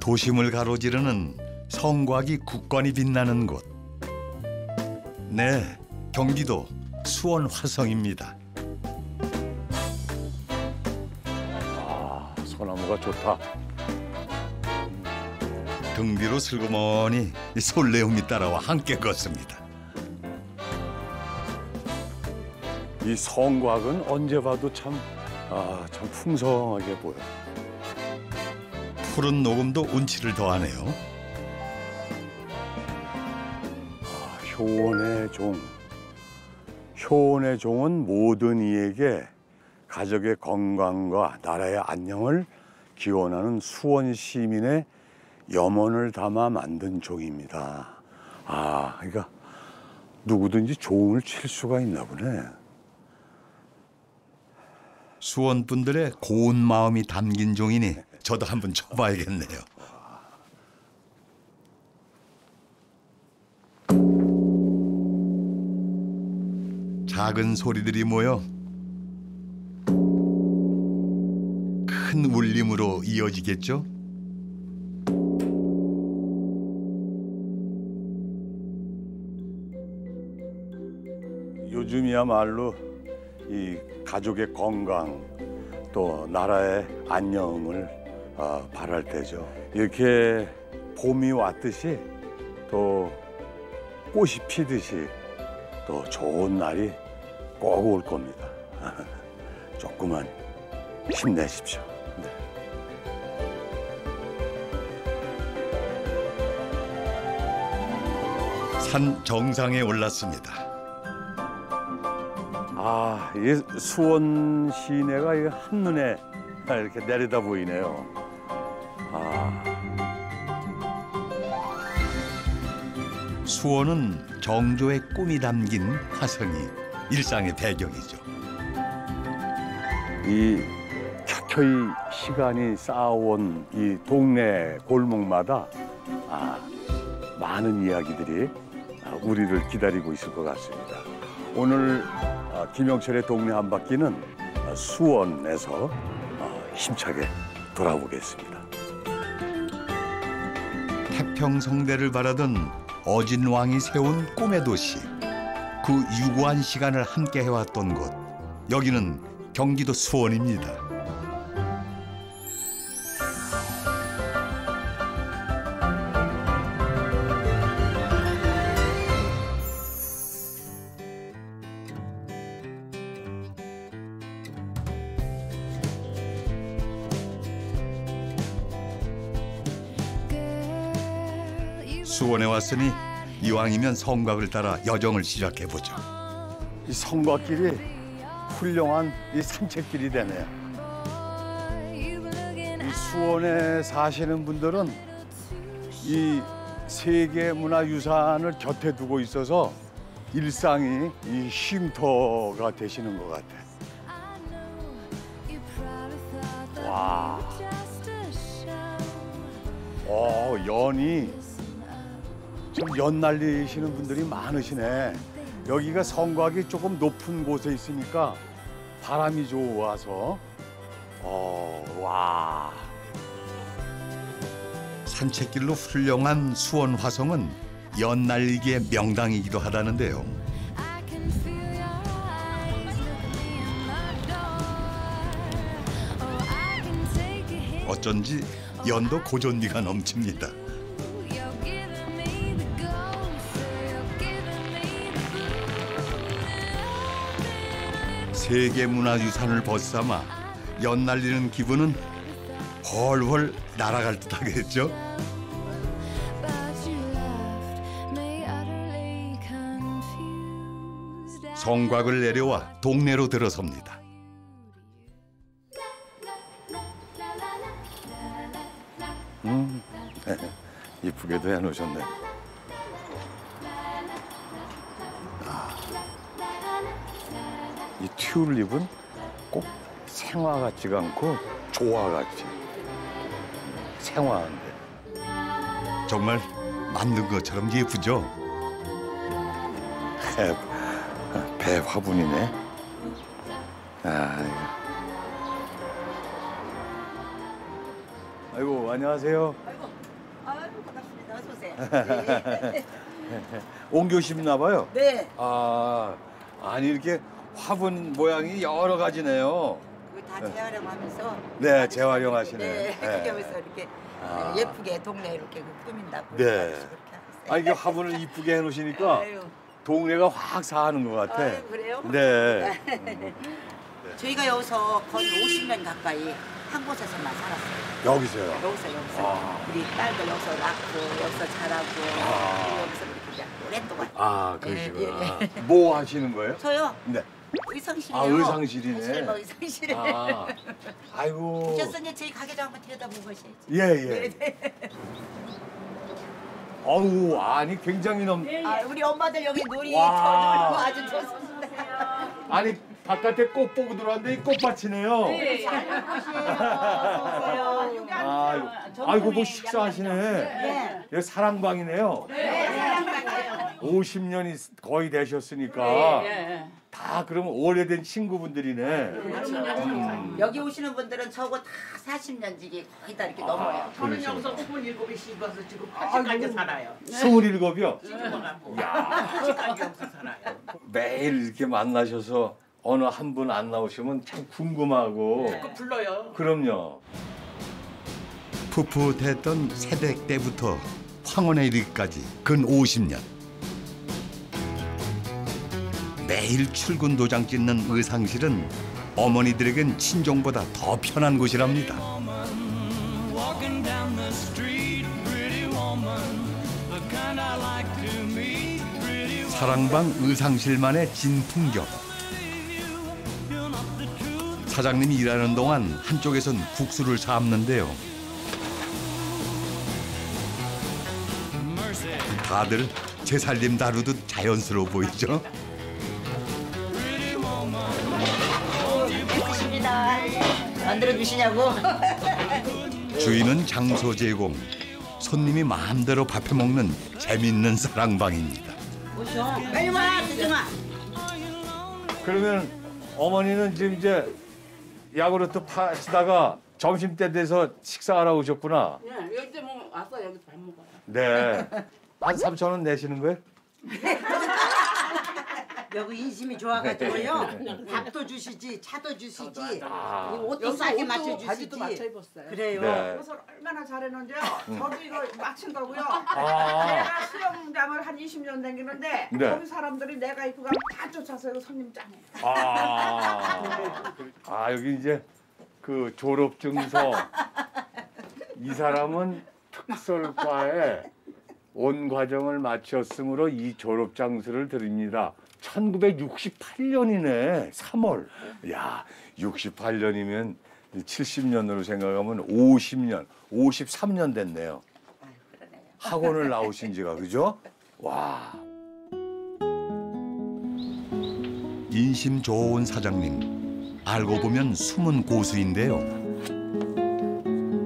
도심을 가로지르는 성곽이 굳건히 빛나는 곳. 네, 경기도 수원 화성입니다. 아, 소나무가 좋다. 등 뒤로 슬그머니 이 솔레움이 따라와 함께 걷습니다. 이 성곽은 언제 봐도 참, 아, 참 풍성하게 보여. 푸른 녹음도 운치를 더하네요. 아, 효원의 종. 효원의 종은 모든 이에게 가족의 건강과 나라의 안녕을 기원하는 수원 시민의 염원을 담아 만든 종입니다. 아, 그러니까 누구든지 종을 칠 수가 있나 보네. 수원 분들의 고운 마음이 담긴 종이니 저도 한번 쳐봐야겠네요. 작은 소리들이 모여 큰 울림으로 이어지겠죠? 요즘이야말로 이 가족의 건강 또 나라의 안녕을 어, 바랄 때죠. 이렇게 봄이 왔듯이 또 꽃이 피듯이 또 좋은 날이 꼭 올 겁니다. 조금만 힘내십시오. 네. 산 정상에 올랐습니다. 아, 이 수원 시내가 한눈에 이렇게 내려다 보이네요. 수원은 정조의 꿈이 담긴 화성이 일상의 배경이죠. 이 켜켜이 시간이 쌓아온 이 동네 골목마다 아, 많은 이야기들이 아, 우리를 기다리고 있을 것 같습니다. 오늘 아, 김영철의 동네 한 바퀴는 아, 수원에서 아, 힘차게 돌아보겠습니다. 태평성대를 바라던 어진 왕이 세운 꿈의 도시. 그 유구한 시간을 함께 해왔던 곳. 여기는 경기도 수원입니다. 왔으니 이왕이면 성곽을 따라 여정을 시작해 보죠. 이 성곽길이 훌륭한 이 산책길이 되네요. 이 수원에 사시는 분들은 이 세계 문화 유산을 곁에 두고 있어서 일상이 이 쉼터가 되시는 것 같아. 와, 어 연이 좀 연 날리시는 분들이 많으시네. 여기가 성곽이 조금 높은 곳에 있으니까 바람이 좋아서 어, 와. 산책길로 훌륭한 수원 화성은 연날리기의 명당이기도 하다는데요. 어쩐지 연도 고존미가 넘칩니다. 세계 문화유산을 벗삼아 연날리는 기분은 훨훨 날아갈 듯하겠죠. 성곽을 내려와 동네로 들어섭니다. 음, 이쁘게도 해놓으셨네. 튤립은 꼭 생화 같지가 않고 조화 같지. 생화인데. 정말 만든 것처럼 예쁘죠? 배, 배 화분이네. 아, 아이고 안녕하세요. 아이고, 아이고 반갑습니다. 어서 오세요. 옮겨십나 봐요. 네. 아 아니 이렇게 화분 모양이 여러 가지네요. 이거 다 재활용하면서. 네, 재활용하시네. 네. 네. 그렇게 하면서 이렇게 아. 예쁘게 동네 이렇게 그 꾸민다고. 네. 그렇게 하고 있어요. 아 이게 화분을 이쁘게 해놓으시니까 아유, 동네가 확 사는 것 같아. 아유, 그래요? 네. 저희가 여기서 거의 50년 가까이 한 곳에서만 살았어요. 여기서요. 여기서 여기서 아. 우리 딸도 여기서 낳고 여기서 자라고 아. 그리고 여기서 이렇게 그냥 오랫동안. 아 예, 그러시구나. 뭐 하시는 거예요? 저요 네. 의상실이요. 아, 의상실이네. 사실 뭐 의상실. 아 아이고. 이제 저희 가게도 한번 들여다보고 가셔야지. 예 예. 어우 아니 굉장히 넘. 아, 우리 엄마들 여기 놀이 와. 터놀고 아주 좋습니다. 아니 바깥에 꽃 보고 들어왔는데 이 꽃밭이네요. 아이고, 아이고 뭐 식사하시네. 네. 여기 사랑방이네요. 사랑방이에요. 50년이 거의 되셨으니까 다 그러면 오래된 친구분들이네. 음. 여기 오시는 분들은 저거 다 40년 지기 거의 다 이렇게 넘어요. 저는 여기서 27이 씹어서 지금 80까지 살아요. 스물일곱이요. 씹어갖고 80까지 여기서 살아요. 매일 이렇게 만나셔서 어느 한 분 안 나오시면 참 궁금하고. 그 불러요. 그럼요. 풋풋했던 새댁 때부터 황혼에 이르기까지 근 50년. 매일 출근 도장 찍는 의상실은 어머니들에겐 친정보다 더 편한 곳이랍니다. 사랑방 의상실만의 진풍경. 사장님이 일하는 동안 한쪽에선 국수를 삶는데요. 다들 제 살림 다루듯 자연스러워 보이죠? 고맙습니다. 만들어 주시냐고. 주인은 장소 제공, 손님이 마음대로 밥해 먹는 재밌는 사랑방입니다. 오셔. 빨리 와, 수정아. 그러면 어머니는 지금 이제 야구르트 파시다가 점심 때 돼서 식사하러 오셨구나. 예, 여기 뭐 와서 여기서 밥 먹어요. 네. 한 3천 원 내시는 거예요? 여기 인심이 좋아가지고요. 밥도 주시지, 차도 주시지, 이 옷도 싸게 맞춰 바지도 맞춰 주시지. 입었어요. 그래요. 네. 그래서 얼마나 잘했는지요. 저도 이거 맞춘 거고요. 아, 내가 수영장을 한 20년 다니는데 네. 거기 사람들이 내가 입고 가면 다 쫓아서 이거 손님 짱해. 아, 아 여기 이제 그 졸업 증서. 이 사람은 특설과에 온 과정을 마쳤으므로 이 졸업 장수를 드립니다. 1968년이네, 3월. 야, 68년이면 70년으로 생각하면 50년, 53년 됐네요. 학원을 나오신 지가 그죠? 와. 인심 좋은 사장님. 알고 보면 숨은 고수인데요.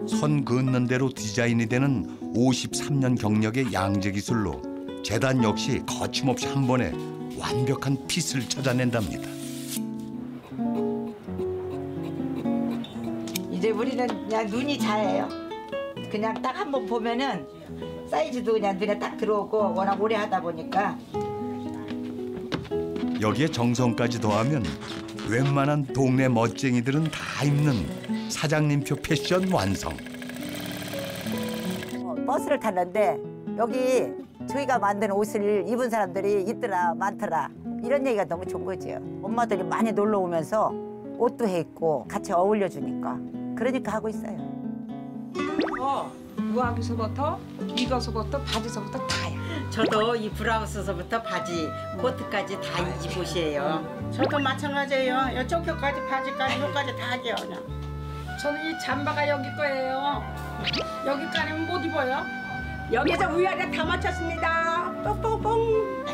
선 긋는 대로 디자인이 되는 53년 경력의 양재 기술로 재단 역시 거침없이 한 번에 완벽한 핏을 찾아낸답니다. 이제 우리는 그냥 눈이 잘해요. 그냥 딱 한 번 보면은 사이즈도 그냥 눈에 딱 들어오고 워낙 오래 하다 보니까 여기에 정성까지 더하면 웬만한 동네 멋쟁이들은 다 입는 사장님표 패션 완성. 어, 버스를 탔는데 여기 저희가 만든 옷을 입은 사람들이 있더라 많더라 이런 얘기가 너무 좋은 거죠. 엄마들이 많이 놀러 오면서 옷도 했고 같이 어울려 주니까 그러니까 하고 있어요. 어, 우아기서부터 이거서부터 바지서부터 다야. 저도 이 브라우스서부터 바지, 코트까지 다이 옷이에요. 저도 마찬가지예요. 이쪽까지 바지까지 여기까지 다 하죠. 그냥. 저는 이 잠바가 여기 거예요. 여기까지는 못 입어요. 여기서 위아래 다 맞췄습니다. 뽕뽕뽕.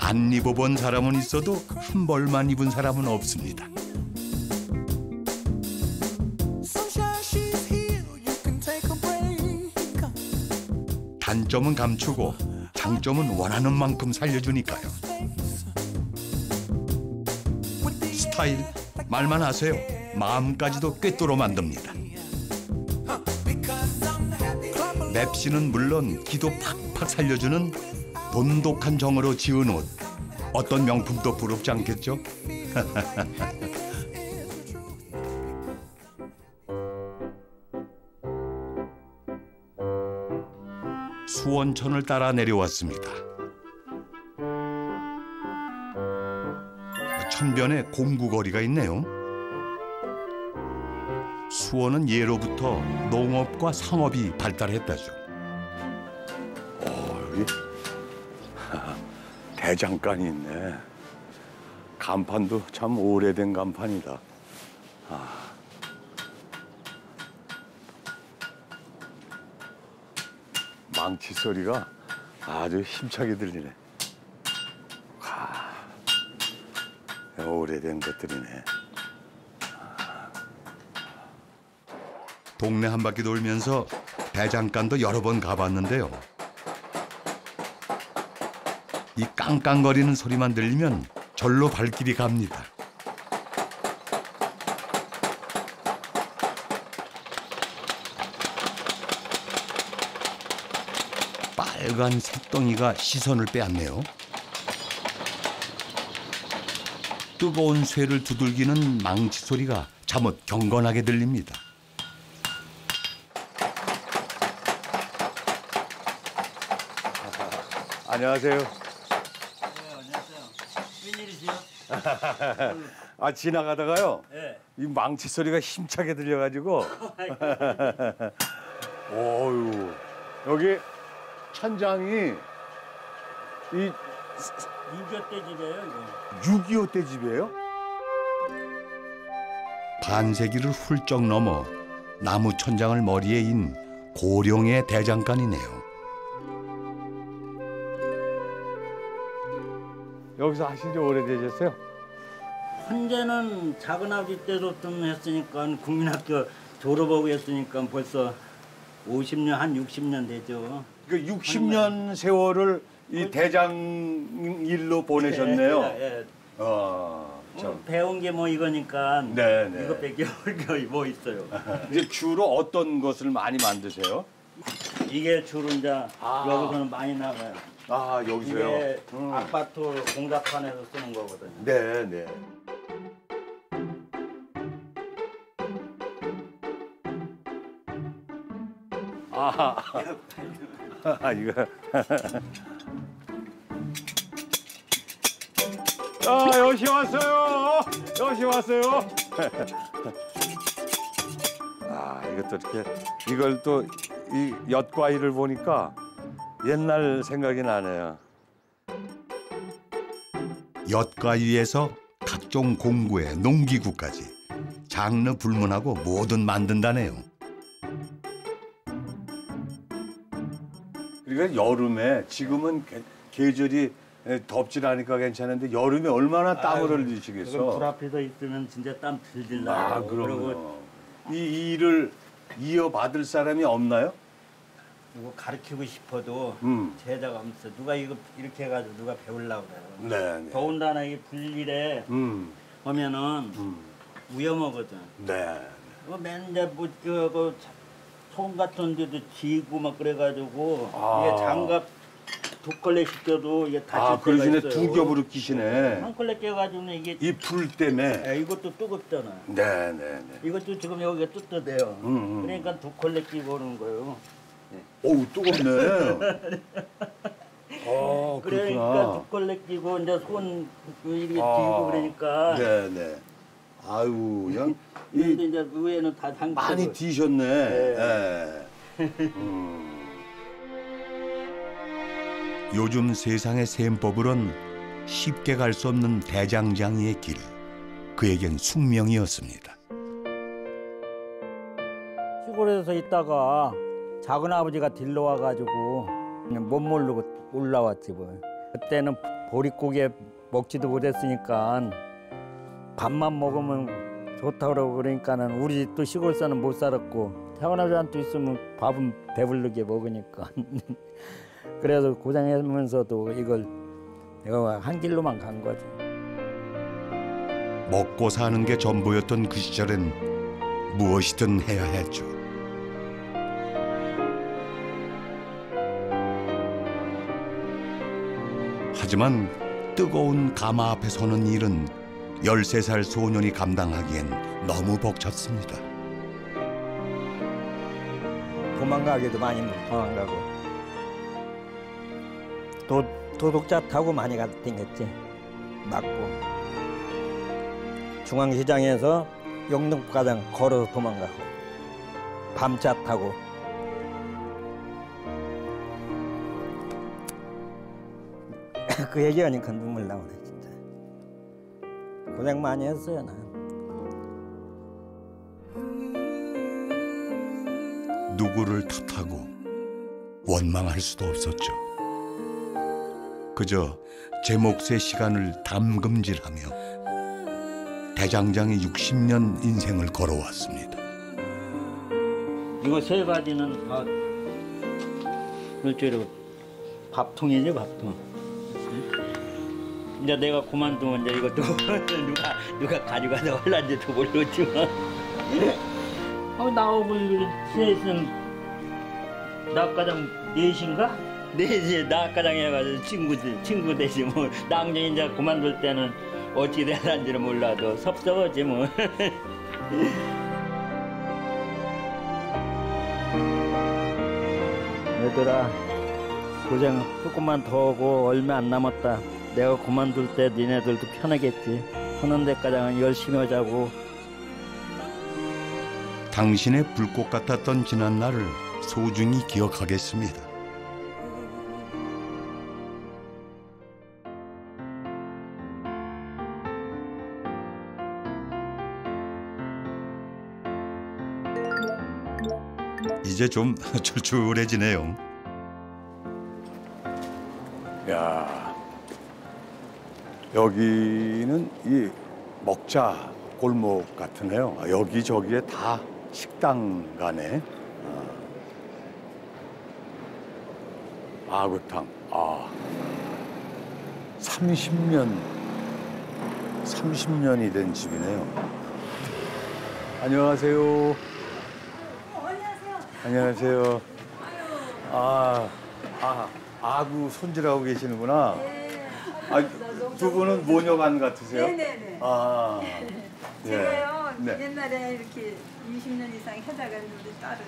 안 입어본 사람은 있어도 한 벌만 입은 사람은 없습니다. 단점은 감추고 장점은 원하는 만큼 살려주니까요. 스타일 말만 하세요. 마음까지도 꿰뚫어 만듭니다. 맵시는 물론 기도 팍팍 살려주는 돈독한 정으로 지은 옷. 어떤 명품도 부럽지 않겠죠? 수원천을 따라 내려왔습니다. 천변에 공구거리가 있네요. 수원은 예로부터 농업과 상업이 발달했다죠. 어, 여기 대장간이 있네. 간판도 참 오래된 간판이다. 아. 망치 소리가 아주 힘차게 들리네. 아, 오래된 것들이네. 동네 한 바퀴 돌면서 대장간도 여러 번 가봤는데요. 이 깡깡거리는 소리만 들리면 절로 발길이 갑니다. 빨간 색덩이가 시선을 빼앗네요. 뜨거운 쇠를 두들기는 망치 소리가 잠옷 경건하게 들립니다. 안녕하세요. 안녕하세요. 웬일이세요? 아 지나가다가요. 예. 이 망치 소리가 힘차게 들려가지고. 어유 여기 천장이 이 유교 때 집이에요, 이거. 6.25 때 집이에요? 반세기를 훌쩍 넘어 나무 천장을 머리에 인 고령의 대장간이네요. 여기서 하신 지 오래되셨어요? 현재는 작은 아버지 때도 좀 했으니까 국민학교 졸업하고 했으니까 벌써 50년 한 60년 되죠. 그 60년 세월을 이 대장 일로 보내셨네요. 예, 예. 어, 뭐 참. 배운 게 뭐 이거니까 네, 네. 이거밖에 할게뭐 있어요. 이제 주로 어떤 것을 많이 만드세요? 이게 주로 이제 아. 여기서는 많이 나가요. 아 여기서요. 이게 음. 아파트 공사판에서 쓰는 거거든요. 네, 네. 아, 아 이거. 아, 여시 왔어요. 여시 왔어요. 아, 이것도 이렇게 이걸 또 이 엿과일을 보니까 옛날 생각이 나네요. 엿가위에서 각종 공구에 농기구까지 장르 불문하고 뭐든 만든다네요. 그러니까 여름에 지금은 게- 계절이 에, 덥질 않으니까 괜찮은데 여름에 얼마나 땀을 불 흘리시겠어. 앞에서 있으면 진짜 땀 들들 나요. 아, 그리고 그럼요. 이 일을 이어받을 사람이 없나요? 이거 가르치고 싶어도 음. 제자가 없어. 누가 이거 이렇게 해가지고 누가 배우려고 그래요. 네, 네. 더군다나 이 불일에 음, 하면은 음, 위험하거든. 네. 뭐 맨날 뭐그 손 같은 데도 지고 막 그래가지고 아. 이게 장갑 두 컬레 시켜도 이게 다칠 아, 때가 그러시네. 있어요. 두 겹으로 끼시네. 한 컬레 껴가지고는 이게 이 불 때문에. 야, 이것도 뜨겁잖아. 네, 네, 네. 이것도 지금 여기가 뜨뜻해요. 음, 음. 그러니까 두 컬레 끼고 오는 거예요. 어우, 뜨겁네. 어, 그러니까 그렇구나. 두 컬레 끼고 이제 손 이렇게 아. 쥐고 그러니까 네, 네. 아유, 그냥 이 이제 의외는 다 당기고 많이 뒤셨네. 네. 네. 음. 요즘 세상의 셈법으론 쉽게 갈 수 없는 대장장이의 길. 그에겐 숙명이었습니다. 시골에서 있다가 작은 아버지가 딜러 와가지고 못 모르고 올라왔지 뭐. 그때는 보릿고개 먹지도 못했으니까 밥만 먹으면 좋다 그러고 그러니까는 우리 또 시골 사는 못 살았고 아버지한테 있으면 밥은 배부르게 먹으니까 그래서 고생하면서도 이걸 내가 한 길로만 간 거지. 먹고 사는 게 전부였던 그 시절엔 무엇이든 해야 했죠. 하지만 뜨거운 가마 앞에 서는 일은 13살 소년이 감당하기엔 너무 벅찼습니다. 도망가기도 많이 도망가고. 도, 도둑자 타고 많이 가 댕겼지. 맞고. 중앙시장에서 영등포가장 걸어서 도망가고. 밤차 타고 그 얘기하니까 눈물 나오네 진짜 고생 많이 했어요 난 누구를 탓하고 원망할 수도 없었죠. 그저 제 몫의 시간을 담금질하며 대장장의 60년 인생을 걸어왔습니다. 이거 세 가지는 다 일주일에 밥통이지 밥통. 이제 내가 그만두면 이제 이것도 누가 누가 가져가서 할란지도 모르지만 어 나오고 셋은 낙가장 넷인가? 넷이 낙가장 해가지고 친구들 친구 되지 뭐 나중에 이제 그만둘 때는 어찌 될란지를 몰라도 섭섭하지 뭐. 얘들아 고생 조금만 더 하고 얼마 안 남았다 내가 그만둘 때 니네들도 편하겠지 하는 데까지 열심히 하자고 당신의 불꽃 같았던 지난 날을 소중히 기억하겠습니다. 이제 좀 출출해지네요. 야 여기는 이 먹자 골목 같으네요. 아, 여기 저기에 다 식당 가네. 아. 아구탕. 아. 30년 30년이 된 집이네요. 안녕하세요. 안녕하세요. 아, 아, 아구 손질하고 계시는구나. 아, 두 분은 모녀간 같으세요? 네네네. 아, 예. 제가요 네. 옛날에 이렇게 20년 이상 해다가 우리 딸을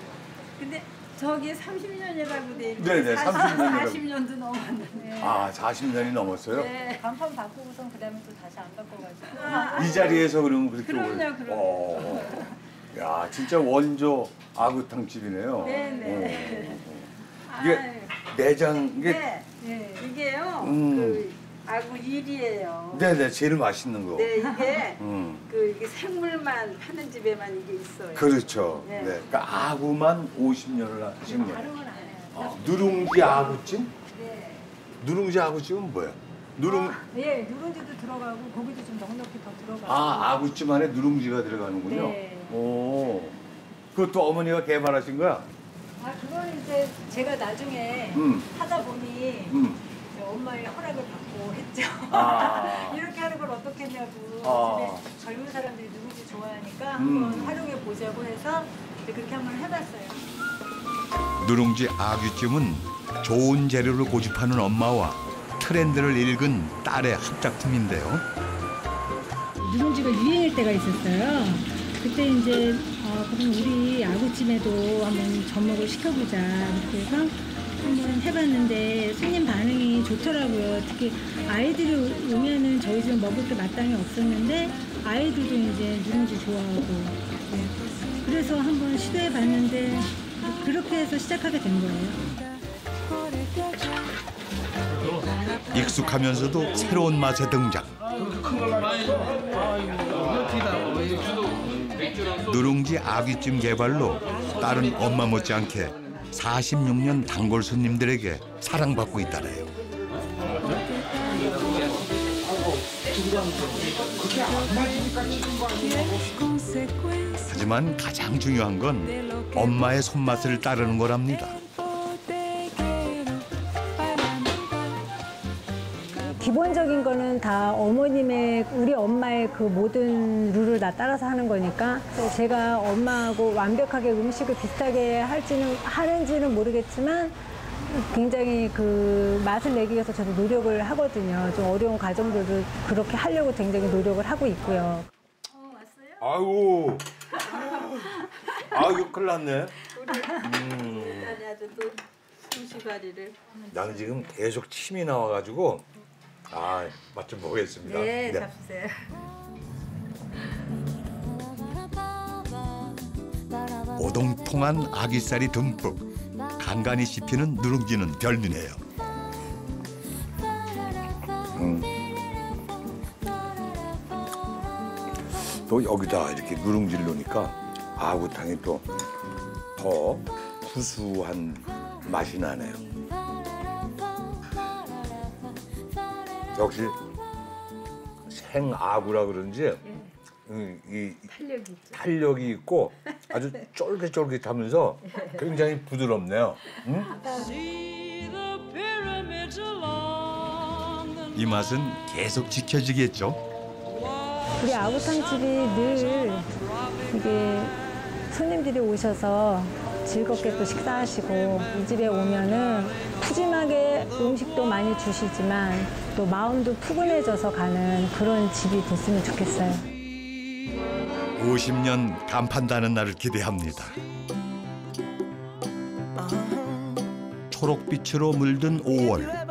근데 저기 30년이라고 돼 있는데 네네, 30년 이라고. 40년도 넘었는데 아, 40년이 넘었어요? 네. 간판 바꾸고선 그 다음에 또 다시 안 바꿔가지고 이 자리에서 그러면 그렇게 그럼요, 오래- 그럼요. 어. 야, 진짜 원조 아구탕 집이네요. 네네. 어. 이게 내장 이게 네. 예. 이게요 음. 그 아구 일이에요 네, 네, 제일 맛있는 거. 네 이게 음. 그 이게 생물만 파는 집에만 이게 있어요 그렇죠. 네. 네. 그러니까 아구만 50년을 하신 거예요. 아, 누룽지 아구찜? 네. 누룽지 아구찜은 뭐예요? 누룽 예, 누룽지도 들어가고 고기도 좀 넉넉히 더 들어가고. 아 아구찜 안에 누룽지가 들어가는군요. 네. 오, 그것도 어머니가 개발하신 거야? 아, 그건 이제 제가 나중에 음. 하다 보니 음. 엄마의 허락을 받고 했죠. 아. 이렇게 하는 걸 어떻게 했냐고. 아. 집에 젊은 사람들이 누룽지 좋아하니까 음. 한번 활용해 보자고 해서 그렇게 한번 해봤어요. 누룽지 아귀찜은 좋은 재료를 고집하는 엄마와 트렌드를 읽은 딸의 합작품인데요. 누룽지가 유행일 때가 있었어요. 그때 이제 어, 그럼 우리 아구찜에도 한번 접목을 시켜보자. 이렇게 해서 한번 해봤는데 손님 반응이 좋더라고요. 특히 아이들이 오면은 저희 집에 먹을 게 마땅히 없었는데 아이들도 이제 누룽지 좋아하고 네. 그래서 한번 시도해봤는데 그렇게 해서 시작하게 된 거예요. 익숙하면서도 새로운 맛의 등장. 누룽지 아귀찜 개발로 딸은 엄마 못지않게 46년 단골 손님들에게 사랑받고 있다네요. 하지만 가장 중요한 건 엄마의 손맛을 따르는 거랍니다. 기본적인 거는 다 어머님의 우리 엄마의 그 모든 룰을 다 따라서 하는 거니까 제가 엄마하고 완벽하게 음식을 비슷하게 할지는 하는지는 모르겠지만 굉장히 그 맛을 내기 위해서 저도 노력을 하거든요. 좀 어려운 과정들도 그렇게 하려고 굉장히 노력을 하고 있고요. 아이고. 아 이거 큰일 났네. 음. 나는 지금 계속 침이 나와가지고 아 맛 좀 보겠습니다. 네, 잡수세요. 오동통한 아기살이 듬뿍 간간히 씹히는 누룽지는 별미네요. 또 여기다 이렇게 누룽지를 넣으니까 아구탕이 또 더 구수한 맛이 나네요. 역시 생아구라 그런지 이, 이 탄력이 있죠. 탄력이 있고 아주 쫄깃쫄깃하면서 굉장히 부드럽네요. 음? Along the 이 맛은 계속 지켜지겠죠. 우리 아구탕 집이 늘 이게 손님들이 오셔서 즐겁게 또 식사하시고 이 집에 오면은 푸짐하게 음식도 많이 주시지만 또 마음도 푸근해져서 가는 그런 집이 됐으면 좋겠어요. 50년 간판다는 날을 기대합니다. 초록빛으로 물든 5월.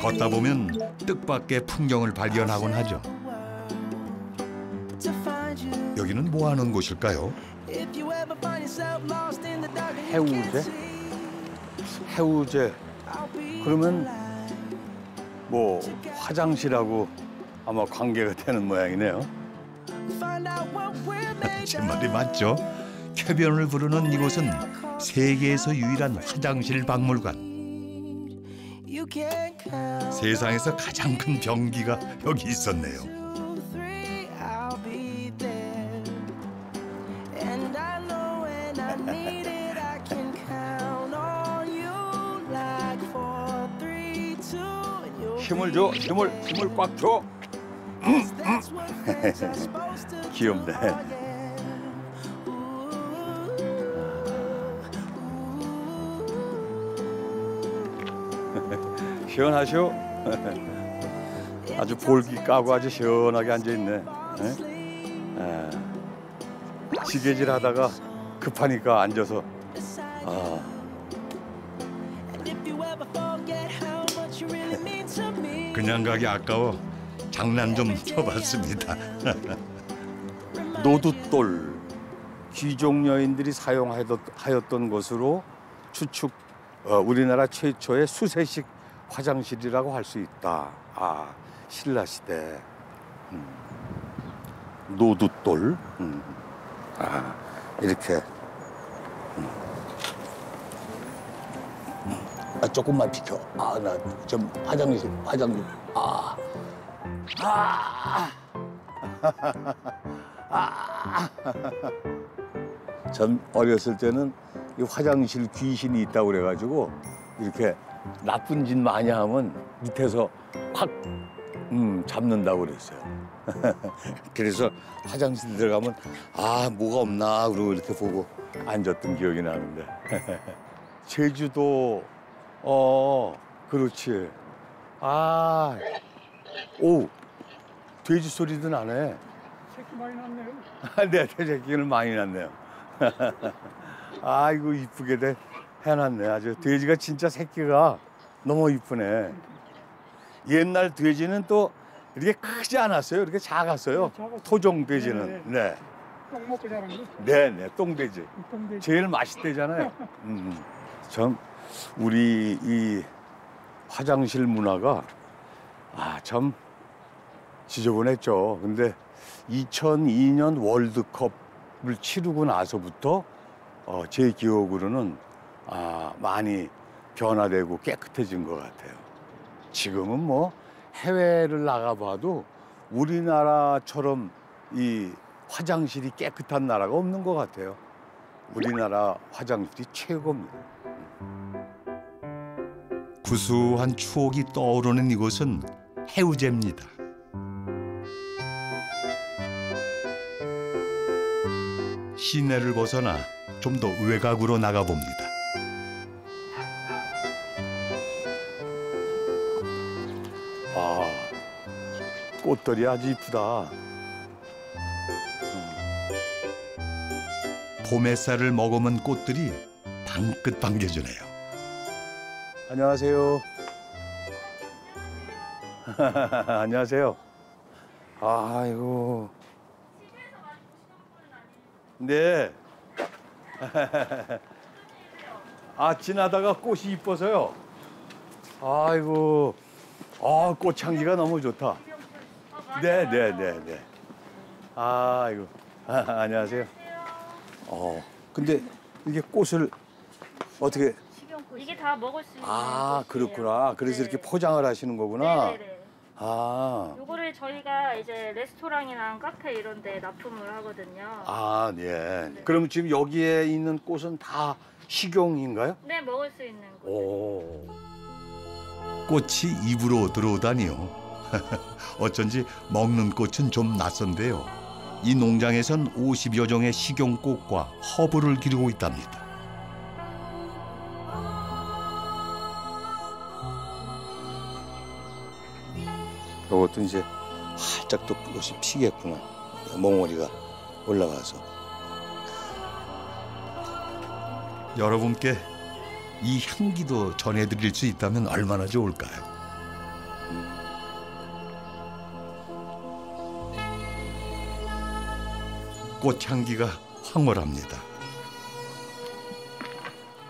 걷다 보면 뜻밖의 풍경을 발견하곤 하죠. 여기는 뭐 하는 곳일까요? 해우제? 해우제. 그러면 뭐 화장실하고 아마 관계가 되는 모양이네요. 제 말이 맞죠? 쾌변을 부르는 이곳은 세계에서 유일한 화장실 박물관. 세상에서 가장 큰 변기가 여기 있었네요. 힘을 줘, 힘을, 힘을 꽉 줘. 음, 음. 귀엽네. 시원하쇼? 아주 볼기 까고 아주 시원하게 앉아 있네. 지게질 하다가 급하니까 앉아서 그냥 가기 아까워 장난 좀 쳐봤습니다. 노두돌 귀족 여인들이 사용하였던 것으로 추측 어, 우리나라 최초의 수세식 화장실이라고 할 수 있다. 아 신라 시대 음. 노두돌 음. 아 이렇게 음. 아, 조금만 비켜. 아 나 좀 화장실 화장실 아. 아. 아. 전 어렸을 때는 이 화장실 귀신이 있다고 그래가지고 이렇게 나쁜 짓 많이 하면 밑에서 확 음, 잡는다고 그랬어요. 그래서 화장실 들어가면 아 뭐가 없나 그러고 이렇게 보고 앉았던 기억이 나는데 제주도 어 그렇지 아 오 돼지 소리도 나네. 새끼 많이 났네요. 네, 새끼는 많이 났네요. 아이고 이쁘게 돼 해놨네. 아주 돼지가 진짜 새끼가 너무 이쁘네. 옛날 돼지는 또 이렇게 크지 않았어요. 이렇게 작았어요. 작았어요. 토종 돼지는. 네, 똥 먹고 자란 거. 네, 네, 똥돼지. 똥돼지. 제일 맛있대잖아요. 음, 참 우리 이 화장실 문화가 아 참 지저분했죠. 근데 2002년 월드컵을 치르고 나서부터 어, 제 기억으로는 아, 많이 변화되고 깨끗해진 것 같아요. 지금은 뭐 해외를 나가봐도 우리나라처럼 이 화장실이 깨끗한 나라가 없는 것 같아요. 우리나라 화장실이 최고입니다. 구수한 추억이 떠오르는 이곳은 해우제입니다. 시내를 벗어나 좀 더 외곽으로 나가봅니다. 아, 꽃들이 아주 이쁘다. 봄 햇살을 머금은 꽃들이 방긋 반겨주네요. 안녕하세요. 안녕하세요. 아이고. 네. 아 지나다가 꽃이 이뻐서요. 아이고. 아 꽃향기가 너무 좋다. 네, 네, 네, 네. 아이고. 안녕하세요. 어. 근데 이게 꽃을 어떻게 이게 다 먹을 수 있는 아 꽃이에요. 그렇구나. 그래서 네. 이렇게 포장을 하시는 거구나. 네네네. 아, 요거를 저희가 이제 레스토랑이나 카페 이런 데 납품을 하거든요. 아, 예. 그럼 지금 여기에 있는 꽃은 다 식용인가요? 네, 먹을 수 있는 꽃. 오. 꽃이 입으로 들어오다니요. 어쩐지 먹는 꽃은 좀 낯선데요. 이 농장에선 50여 종의 식용꽃과 허브를 기르고 있답니다. 이것도 이제 활짝 또 꽃이 피겠구나. 몽오리가 올라가서. 여러분께 이 향기도 전해드릴 수 있다면 얼마나 좋을까요? 꽃향기가 황홀합니다.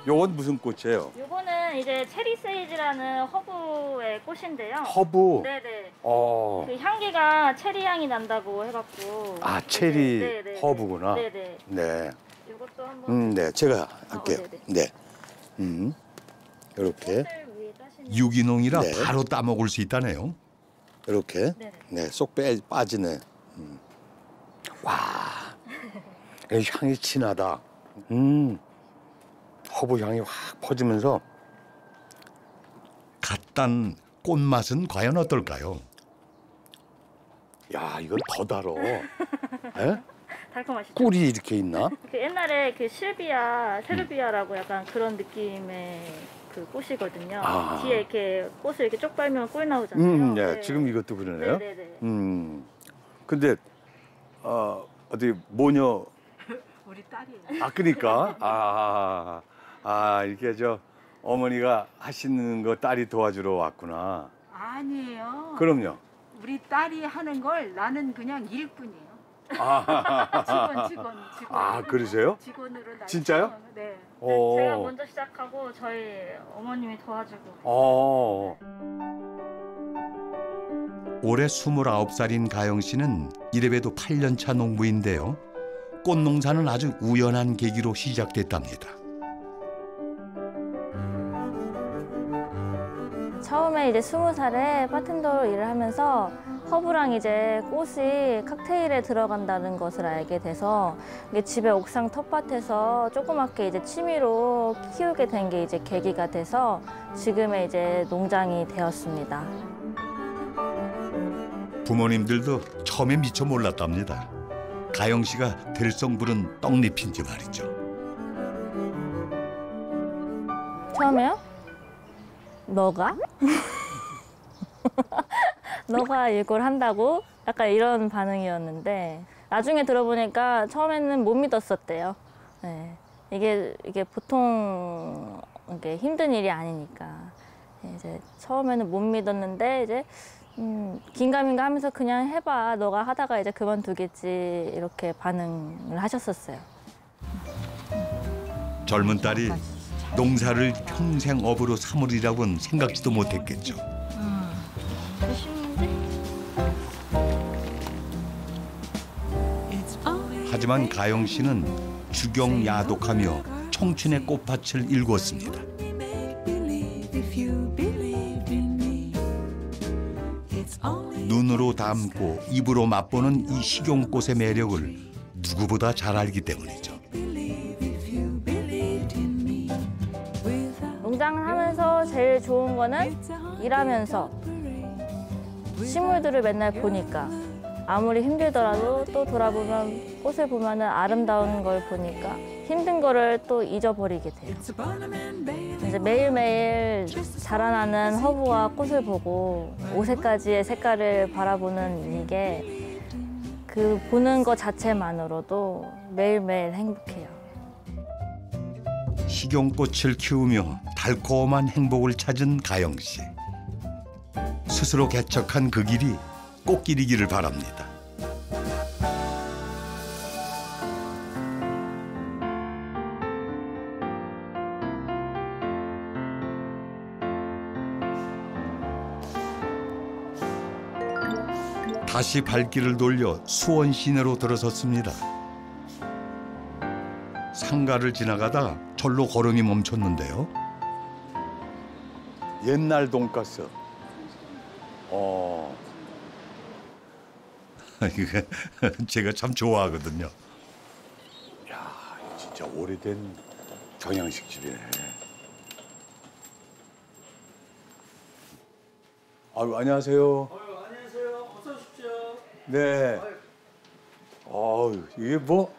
요건 무슨 꽃이에요? 요거는 이제 체리 세이지라는 허브의 꽃인데요. 허브? 네네. 어. 그 향기가 체리 향이 난다고 해갖고. 아, 체리 네 네. 허브구나. 네네. 네. 이것도 한번 음, 네. 제가 할게요. 어, 네네. 네. 음. 이렇게. 유기농이라 네. 바로 따 먹을 수 있다네요. 이렇게. 네, 쏙 빼, 빠지네. 음. 와, 이 향이 진하다. 음, 허브 향이 확 퍼지면서 갓단 꽃맛은 과연 어떨까요? 야, 이건 더 달어. 에? 달콤하시죠? 꿀이 이렇게 있나? 그 옛날에 그 실비아, 세르비아라고 약간 그런 느낌의 그 꽃이거든요. 아. 뒤에 이렇게 꽃을 이렇게 쪽 빨면 꿀 나오잖아요. 음, 네, 지금 이것도 그러네요. 네네네. 음, 근데 어, 어디 모녀 우리 딸이에요. 아, 그니까 아, 아, 이렇게 저 어머니가 하시는 거 딸이 도와주러 왔구나. 아니에요. 그럼요. 우리 딸이 하는 걸 나는 그냥 일뿐이에요. 아, 직원, 직원, 직원. 아, 그러세요? 직원으로 나. 진짜요? 네. 어. 제가 먼저 시작하고 저희 어머님이 도와주고. 어. 올해 29살인 가영 씨는 이래봬도 8년차 농부인데요. 꽃 농사는 아주 우연한 계기로 시작됐답니다. 처음에 이제 스무 살에 바텐더로 일을 하면서 허브랑 이제 꽃이 칵테일에 들어간다는 것을 알게 돼서 집에 옥상 텃밭에서 조그맣게 이제 취미로 키우게 된 게 이제 계기가 돼서 지금의 이제 농장이 되었습니다. 부모님들도 처음에 미처 몰랐답니다. 가영 씨가 들성 부른 떡잎인지 말이죠. 처음에요? 너가? 너가 이걸 한다고? 약간 이런 반응이었는데 나중에 들어보니까 처음에는 못 믿었었대요. 네. 이게 이게 보통 이게 힘든 일이 아니니까 이제 처음에는 못 믿었는데 이제 음, 긴가민가 하면서 그냥 해봐. 너가 하다가 이제 그만두겠지 이렇게 반응을 하셨었어요. 젊은 딸이 농사를 평생 업으로 삼으리라고는 생각지도 못했겠죠. 하지만 가영 씨는 주경 야독하며 청춘의 꽃밭을 일궜습니다. 눈으로 담고 입으로 맛보는 이 식용꽃의 매력을 누구보다 잘 알기 때문이죠. 제일 좋은 거는 일하면서 식물들을 맨날 보니까 아무리 힘들더라도 또 돌아보면 꽃을 보면 아름다운 걸 보니까 힘든 거를 또 잊어버리게 돼요. 이제 매일매일 자라나는 허브와 꽃을 보고 5색까지의 색깔을 바라보는 이게 그 보는 것 자체만으로도 매일매일 행복해요. 식용꽃을 키우며 달콤한 행복을 찾은 가영 씨. 스스로 개척한 그 길이 꽃길이기를 바랍니다. 다시 발길을 돌려 수원 시내로 들어섰습니다. 상가를 지나가다 절로 걸음이 멈췄는데요. 옛날 돈가스. 어. 제가 참 좋아하거든요. 야, 진짜 오래된 경양식 집이네. 아유, 안녕하세요. 안녕하세요. 어서 오십시오. 네. 어유 이게 뭐?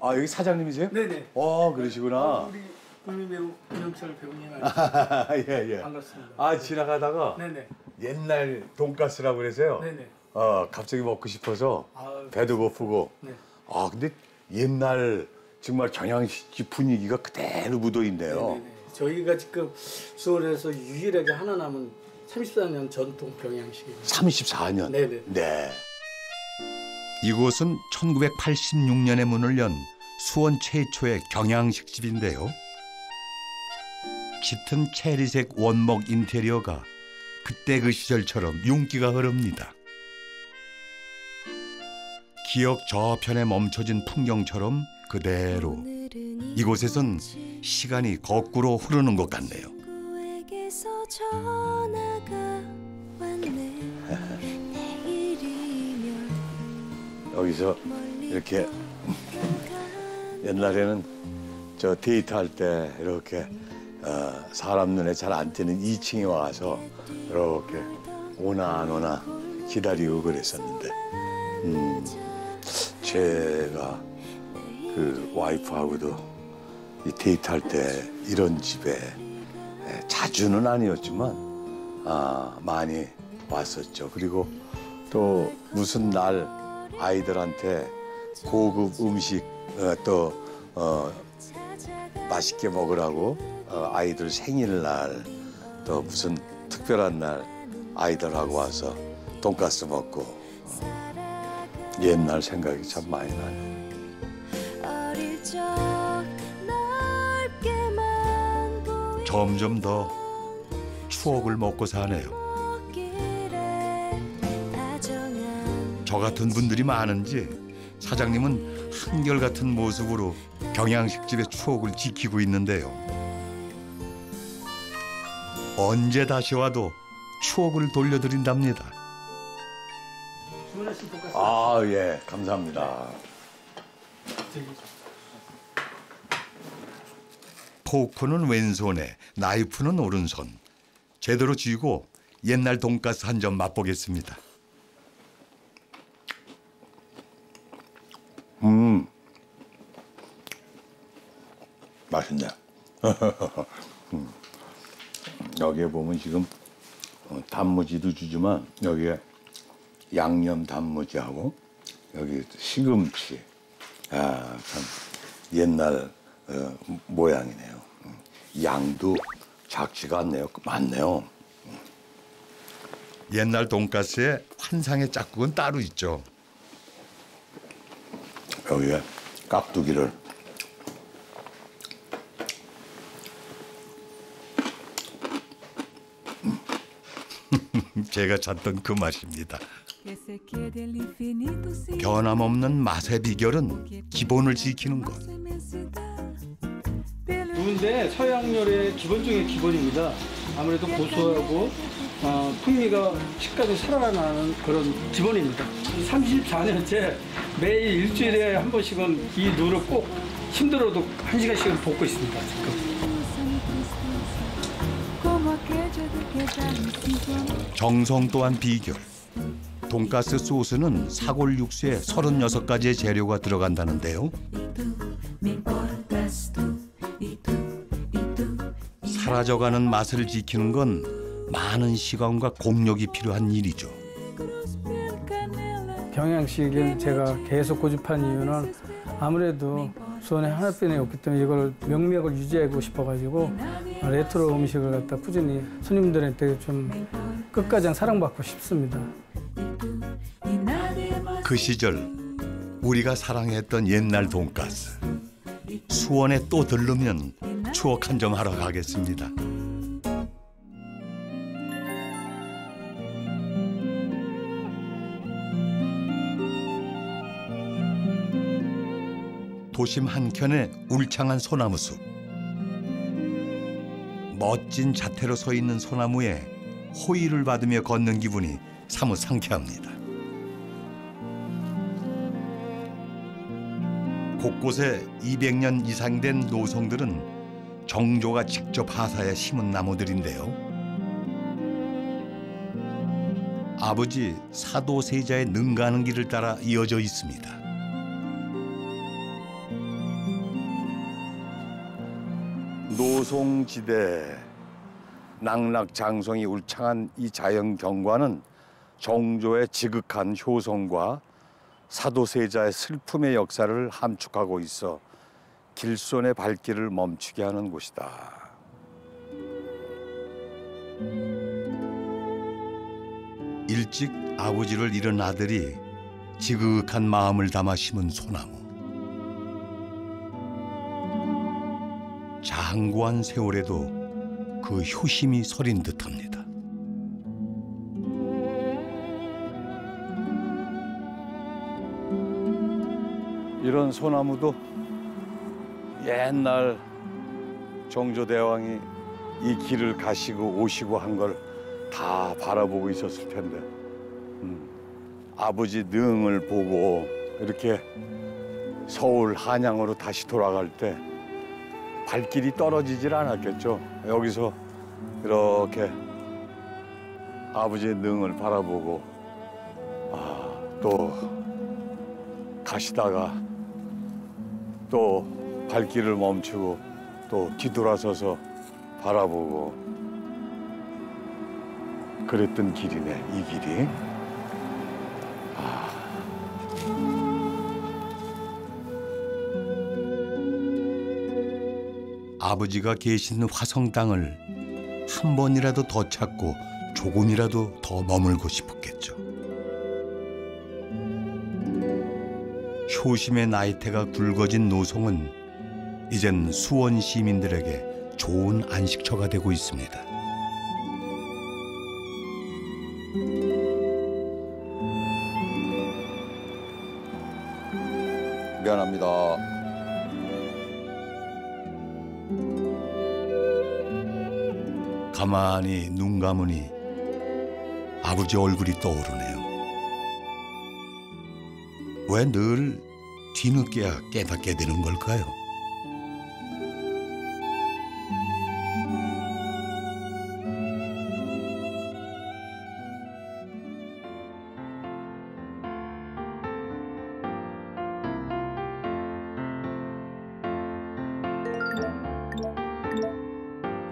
아, 여기 사장님이세요? 네네. 어, 그러시구나. 우리 국민배우 김영철 배우님 예, 예. 반갑습니다. 아, 지나가다가 네네. 옛날 돈가스라고 그래서요. 네네. 어, 갑자기 먹고 싶어서 아유, 배도 고프고. 네. 아, 근데 옛날 정말 경양식 분위기가 그대로 묻어 있네요. 네네네. 저희가 지금 수원에서 유일하게 하나 남은 34년 전통 경양식입니다. 34년. 네네. 네. 이곳은 1986년에 문을 연 수원 최초의 경양식 집인데요. 짙은 체리색 원목 인테리어가 그때 그 시절처럼 윤기가 흐릅니다. 기억 저편에 멈춰진 풍경처럼 그대로 이곳에선 시간이 거꾸로 흐르는 것 같네요. 여기서 이렇게 옛날에는 저 데이트할 때 이렇게 어, 사람 눈에 잘 안 띄는 2층에 와서 이렇게 오나 안 오나 기다리고 그랬었는데 음, 제가 그 와이프하고도 이 데이트할 때 이런 집에 에, 자주는 아니었지만 아, 많이 왔었죠. 그리고 또 무슨 날 아이들한테 고급 음식 어, 또 어, 맛있게 먹으라고 어, 아이들 생일날 또 무슨 특별한 날 아이들하고 와서 돈가스 먹고 어, 옛날 생각이 참 많이 나요. 점점 더 추억을 먹고 사네요. 저 같은 분들이 많은지 사장님은 한결같은 모습으로 경양식집의 추억을 지키고 있는데요. 언제 다시 와도 추억을 돌려드린답니다. 아, 예, 감사합니다. 포크는 왼손에 나이프는 오른손. 제대로 쥐고 옛날 돈가스 한 점 맛보겠습니다. 음, 맛있네. 음. 여기에 보면 지금 어, 단무지도 주지만 여기에 양념 단무지하고 여기 시금치, 아, 참 옛날 어, 모양이네요. 음. 양도 작지가 않네요. 많네요. 옛날 돈가스에 환상의 짝꿍은 따로 있죠. 여기에 깍두기를 제가 찾던 그 맛입니다. 변함없는 맛의 비결은 기본을 지키는 것. 두인데 서양 요리의 기본 중의 기본입니다. 아무래도 고소하고 어, 풍미가 식감이 살아나는 그런 기본입니다. 34년째 매일 일주일에 한 번씩은 이 누를 꼭 힘들어도 한 시간씩은 볶고 있습니다. 지금. 정성 또한 비결. 돈가스 소스는 사골 육수에 36가지의 재료가 들어간다는데요. 사라져가는 맛을 지키는 건 많은 시간과 공력이 필요한 일이죠. 경양식을 제가 계속 고집한 이유는 아무래도 수원에 하나뿐이 없기 때문에 이걸 명맥을 유지하고 싶어가지고 레트로 음식을 갖다 꾸준히 손님들한테 좀 끝까지 사랑받고 싶습니다. 그 시절 우리가 사랑했던 옛날 돈가스 수원에 또 들르면 추억 한 점 하러 가겠습니다. 도심 한켠에 울창한 소나무 숲 멋진 자태로 서 있는 소나무에 호의를 받으며 걷는 기분이 사뭇 상쾌합니다. 곳곳에 200년 이상 된 노송들은 정조가 직접 하사해 심은 나무들인데요. 아버지 사도세자의 능가하는 길을 따라 이어져 있습니다. 노송지대 낙락장성이 울창한 이 자연 경관은 정조의 지극한 효성과 사도세자의 슬픔의 역사를 함축하고 있어 길손의 발길을 멈추게 하는 곳이다. 일찍 아버지를 잃은 아들이 지극한 마음을 담아 심은 소나무. 장구한 세월에도 그 효심이 서린 듯합니다. 이런 소나무도 옛날 정조대왕이 이 길을 가시고 오시고 한 걸 다 바라보고 있었을 텐데 음, 아버지 능을 보고 이렇게 서울 한양으로 다시 돌아갈 때 발길이 떨어지질 않았겠죠. 여기서 이렇게 아버지의 능을 바라보고 아, 또 가시다가 또 발길을 멈추고 또 뒤돌아서서 바라보고 그랬던 길이네 이 길이 아버지가 계신 화성 땅을 한 번이라도 더 찾고 조금이라도 더 머물고 싶었겠죠. 효심의 나이테가 굵어진 노송은 이젠 수원 시민들에게 좋은 안식처가 되고 있습니다. 가만히 눈 감으니 아버지 얼굴이 떠오르네요. 왜 늘 뒤늦게야 깨닫게 되는 걸까요?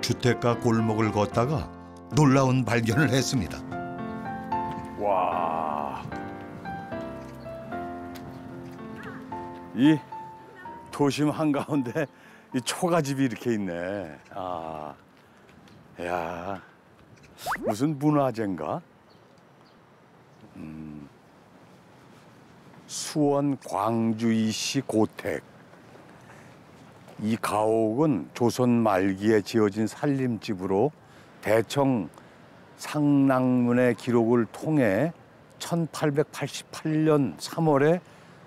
주택가 골목을 걷다가 놀라운 발견을 했습니다. 와. 이 도심 한가운데 이 초가집이 이렇게 있네. 아. 야. 무슨 문화재인가? 음. 수원 광주이시 고택. 이 가옥은 조선 말기에 지어진 살림집으로 대청 상랑문의 기록을 통해 1888년 3월에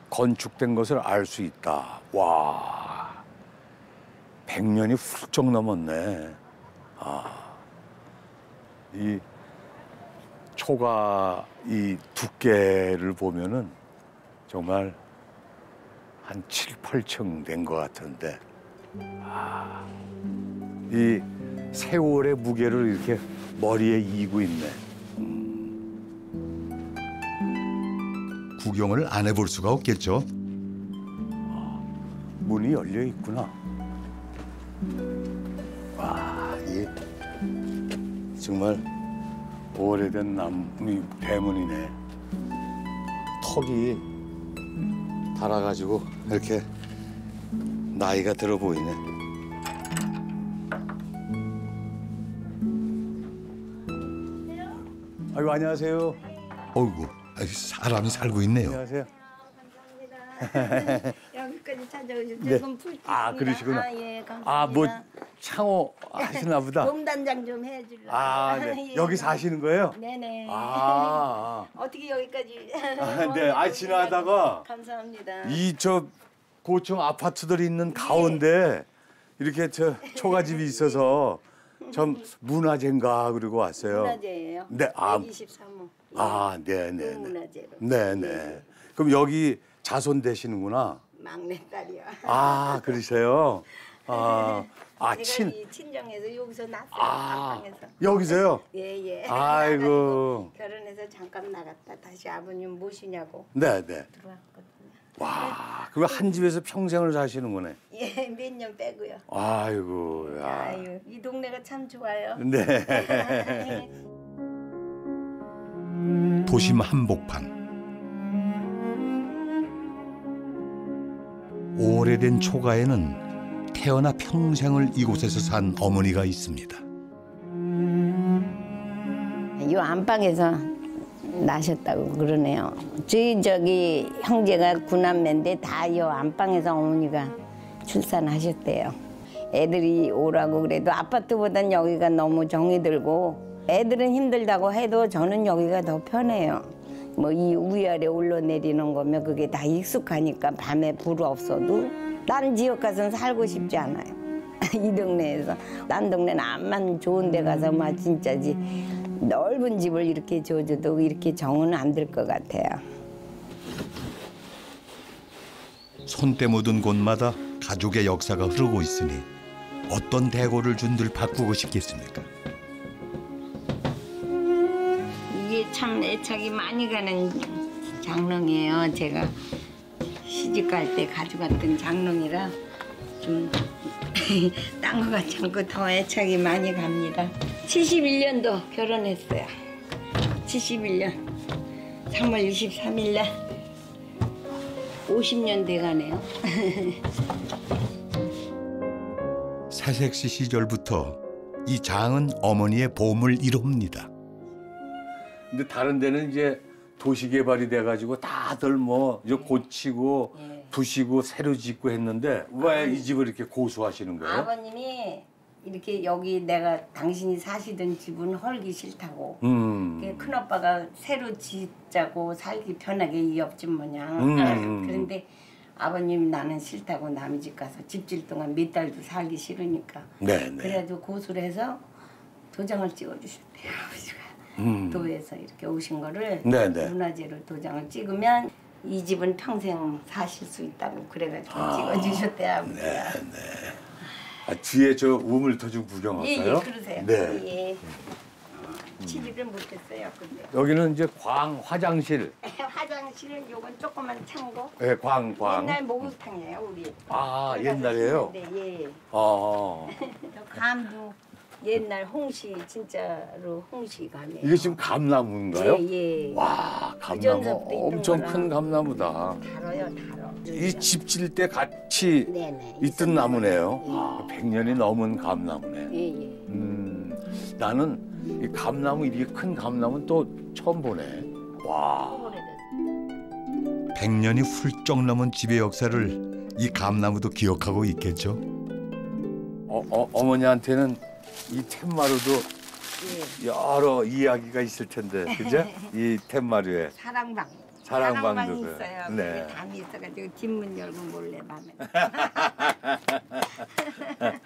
건축된 것을 알 수 있다. 와, 100년이 훌쩍 넘었네. 아, 이 초가 이 두께를 보면은 정말 한 7, 8층 된 것 같은데 아, 이 세월의 무게를 이렇게 머리에 이고 있네. 구경을 안 해볼 수가 없겠죠. 문이 열려 있구나. 와, 이게 정말 오래된 나무 대문이네. 턱이 달아가지고 이렇게 나이가 들어 보이네. 아이고 안녕하세요. 어이구, 사람이 살고 있네요. 안녕하세요. 여기까지 찾아오셔서 네. 풀아 그러시구나. 아, 예. 아, 뭐 창호 하시나 보다. 몸단장 좀 해주려고. 아, 네. 여기 사시는 거예요? 네네. 아, 어떻게 여기까지? 아, 네. 아, 지나다가 감사합니다. 이 저 고층 아파트들이 있는 가운데 이렇게 저 초가집이 있어서 좀 문화재인가 그러고 왔어요. 문화재예요. 네, 아, 123호. 아, 네, 네, 네. 문화재로. 네, 네. 그럼 여기 자손 되시는구나. 막내딸이요. 아, 그러세요? 아, 아, 친. 이 친정에서 여기서 났어요. 아. 여기서요? 예, 예. 아이고. 결혼해서 잠깐 나갔다 다시 아버님 모시냐고 네, 네. 들어왔거든요. 와, 그럼 한 집에서 평생을 사시는 거네. 예, 몇 년 빼고요. 아이고, 야. 아유, 이 동네가 참 좋아요. 네. 도심 한복판. 오래된 초가에는 태어나 평생을 이곳에서 산 어머니가 있습니다. 이 안방에서 나셨다고 그러네요. 저희 저기 형제가 구남매인데 다이 안방에서 어머니가 출산하셨대요. 애들이 오라고 그래도 아파트보단 여기가 너무 정이 들고 애들은 힘들다고 해도 저는 여기가 더 편해요. 뭐 이 위아래 올라내리는 거면 그게 다 익숙하니까 밤에 불 없어도 다른 지역 가서는 살고 싶지 않아요. 이 동네에서 딴 동네는 암만 좋은 데 가서 막 진짜지 넓은 집을 이렇게 줘줘도 이렇게 정은 안들것 같아요. 손때 묻은 곳마다 가족의 역사가 흐르고 있으니 어떤 대고를 준들 바꾸고 싶겠습니까? 이게 참 애착이 많이 가는 장롱이에요. 제가 시집 갈 때 가져갔던 장롱이라 좀 딴 거 같지 않고 더 애착이 많이 갑니다. 71년도 결혼했어요. 71년 3월 23일 날 50년 돼가네요. 새색시 시절부터 이 장은 어머니의 보물 1호입니다. 근데 다른 데는 이제 도시 개발이 돼가지고 다들 뭐 이제 고치고 부시고 새로 짓고 했는데 왜 이 집을 이렇게 고수하시는 거예요? 아버님이 이렇게 여기 내가 당신이 사시던 집은 헐기 싫다고 음. 큰 오빠가 새로 짓자고 살기 편하게 이 옆집 모양 음. 그런데 아버님 나는 싫다고 남의 집 가서 집질 동안 몇 달도 살기 싫으니까 네, 네. 그래도 고수를 해서 도장을 찍어주셨대요 아버지가 음. 도에서 이렇게 오신 거를 네, 네. 문화재로 도장을 찍으면 이 집은 평생 사실 수 있다고 그래가지고 아, 찍어주셨대요 아버지가 네, 네. 아, 뒤에 저 우물 터좀 구경 예, 할까요? 예, 그러세요. 네. 예. 취직을 못했어요, 근데. 여기는 이제 광 화장실. 화장실은 요건 조그만 창고. 예, 광, 광. 옛날 목욕탕이에요, 우리. 아, 옛날에요? 네, 예. 아. 저 감도 옛날 홍시 진짜로 홍시 감이에요. 이게 지금 감나무인가요? 예, 예. 와, 감나무 엄청. 큰 감나무다. 달아요, 달아. 이 집 질 때 같이 네네. 있던 나무네요. 아, 100년이 넘은 감나무네. 예, 예. 음, 나는 이 감나무 이렇게 큰 감나무는 또 처음 보네. 와. 100년이 훌쩍 넘은 집의 역사를 이 감나무도 기억하고 있겠죠. 어, 어, 어머니한테는 이 툇마루도 예. 여러 이야기가 있을 텐데, 그죠? 이 툇마루에. 사랑방. 사랑방도 사랑방이 그래요. 있어요. 네. 네. 담이 있어가지고 뒷문 열고 몰래 밤에.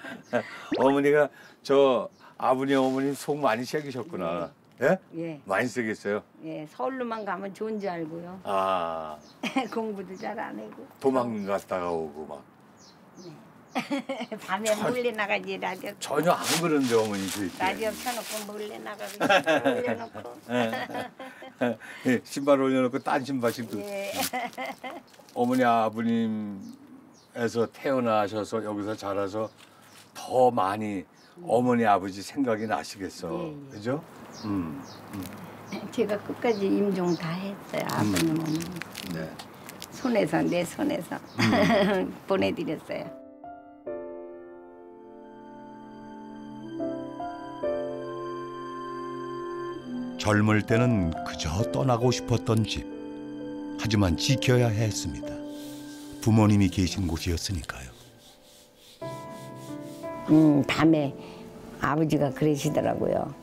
어머니가 저 아버님 어머님 속 많이 새기셨구나. 예? 예. 많이 새겼어요. 예, 서울로만 가면 좋은 줄 알고요. 아 공부도 잘 안 하고. 도망 갔다가 오고 막 밤에 몰래 나가지 라디오. 전혀 안 그런데 어머니 그 라디오 켜놓고 몰래 나가고 올려놓고. 예, 신발 올려놓고 딴 신발 신고 예. 어머니 아버님 광교에서 태어나셔서 여기서 자라서 더 많이 어머니 아버지 생각이 나시겠어. 예, 예. 그죠? 음. 음. 제가 끝까지 임종 다 했어요. 아버님 어머니. 네. 손에서 내 손에서 보내드렸어요. 젊을 때는 그저 떠나고 싶었던 집. 하지만 지켜야 했습니다. 부모님이 계신 곳이었으니까요. 음, 밤에 아버지가 그러시더라고요.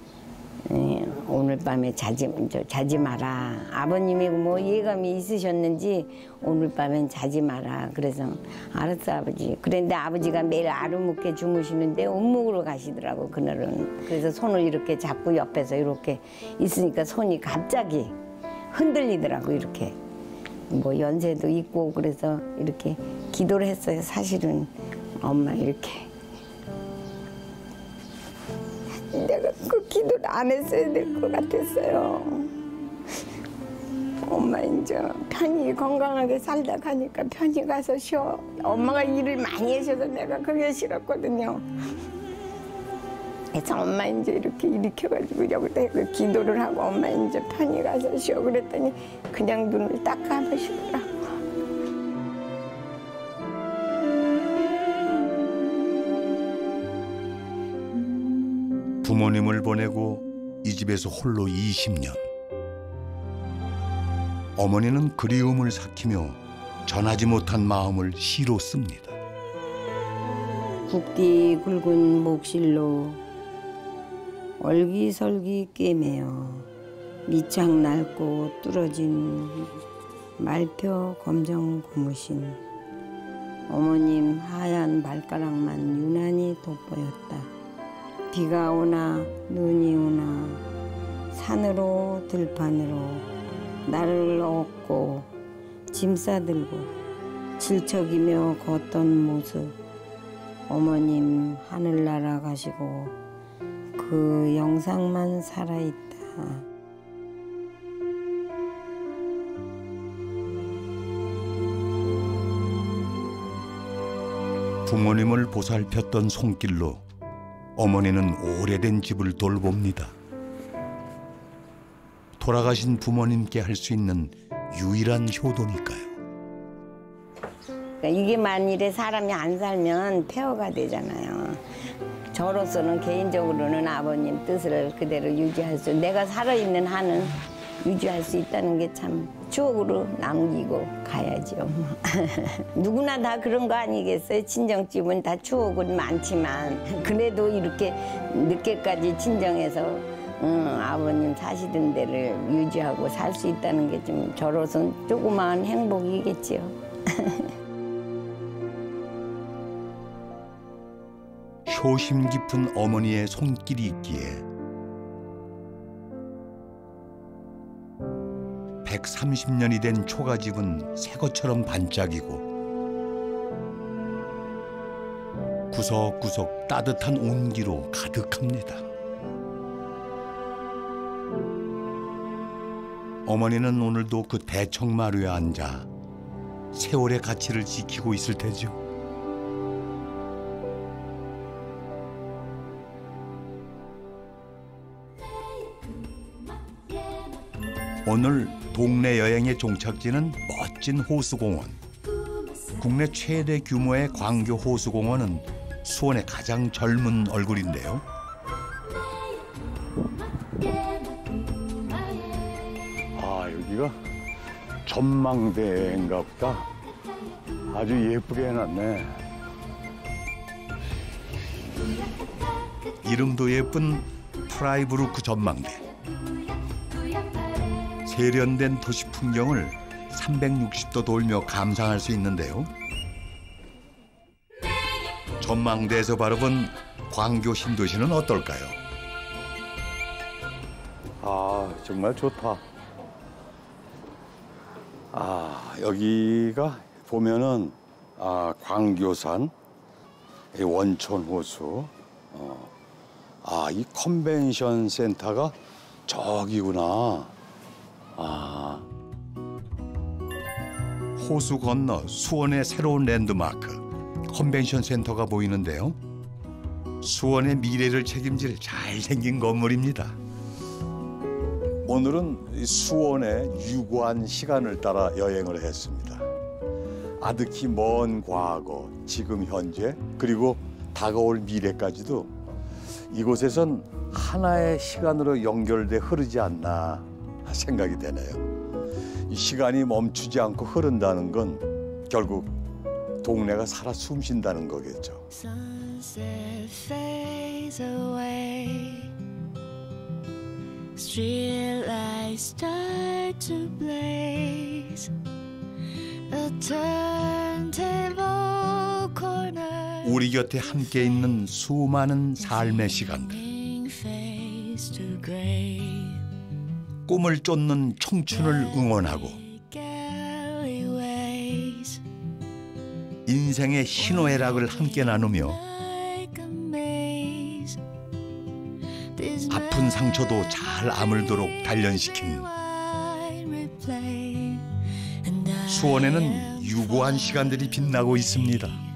예, 오늘 밤에 자지, 저, 자지 마라. 아버님이 뭐 예감이 있으셨는지 오늘 밤엔 자지 마라. 그래서 알았어 아버지. 그런데 아버지가 매일 아르묵게 주무시는데 온목으로 가시더라고 그날은. 그래서 손을 이렇게 잡고 옆에서 이렇게 있으니까 손이 갑자기 흔들리더라고 이렇게. 뭐 연세도 있고 그래서 이렇게 기도를 했어요. 사실은 엄마 이렇게 내가 그 기도를 안 했어야 될 것 같았어요. 엄마 이제 편히 건강하게 살다 가니까 편히 가서 쉬어. 엄마가 일을 많이 하셔서 내가 그게 싫었거든요. 그래서 엄마 이제 이렇게 일으켜가지고 여기다 그 기도를 하고 엄마 이제 편히 가서 쉬어 그랬더니 그냥 눈을 딱 감으시더라 부모님을 보내고 이 집에서 홀로 20년. 어머니는 그리움을 삭히며 전하지 못한 마음을 시로 씁니다. 굵디 굵은 목실로 얼기설기 꿰매어 밑창 낡고 뚫어진 말표 검정 고무신 어머님 하얀 발가락만 유난히 돋보였다. 비가 오나 눈이 오나 산으로 들판으로 나를 업고 짐 싸들고 질척이며 걷던 모습 어머님 하늘 날아가시고 그 영상만 살아있다. 부모님을 보살폈던 손길로 어머니는 오래된 집을 돌봅니다. 돌아가신 부모님께 할 수 있는 유일한 효도니까요. 그러니까 이게 만일에 사람이 안 살면 폐허가 되잖아요. 저로서는 개인적으로는 아버님 뜻을 그대로 유지할 수, 내가 살아있는 한은 유지할 수 있다는 게 참 추억으로 남기고 가야죠. 누구나 다 그런 거 아니겠어요? 친정집은 다 추억은 많지만 그래도 이렇게 늦게까지 친정에서 응, 아버님 사시던 데를 유지하고 살 수 있다는 게 좀 저로서는 조그마한 행복이겠지요. 효심 깊은 어머니의 손길이 있기에 130년이 된 초가집은 새 것처럼 반짝이고 구석구석 따뜻한 온기로 가득합니다. 어머니는 오늘도 그 대청마루에 앉아 세월의 가치를 지키고 있을 테죠. 오늘 동네 여행의 종착지는 멋진 호수공원. 국내 최대 규모의 광교 호수공원은 수원의 가장 젊은 얼굴인데요. 아 여기가 전망대인가 보다. 아주 예쁘게 해놨네. 이름도 예쁜 프라이브루크 전망대. 세련된 도시 풍경을 360도 돌며 감상할 수 있는데요. 전망대에서 바라본 광교 신도시는 어떨까요? 아 정말 좋다. 아 여기가 보면은 아 광교산 이 원천 호수 어. 아이 컨벤션 센터가 저기구나. 아 호수 건너 수원의 새로운 랜드마크 컨벤션 센터가 보이는데요. 수원의 미래를 책임질 잘생긴 건물입니다. 오늘은 이 수원의 유구한 시간을 따라 여행을 했습니다. 아득히 먼 과거, 지금 현재, 그리고 다가올 미래까지도 이곳에선 하나의 시간으로 연결돼 흐르지 않나 생각이 되네요. 이 시간이 멈추지 않고 흐른다는 건 결국 동네가 살아 숨쉰다는 거겠죠. Sunset fades away. Streetlights start to blaze. A turntable corner. 우리 곁에 함께 있는 수많은 삶의 시간들. 꿈을 쫓는 청춘을 응원하고. 인생의 희노애락을 함께 나누며 아픈 상처도 잘 아물도록 단련시킨 수원에는 유구한 시간들이 빛나고 있습니다.